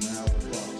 now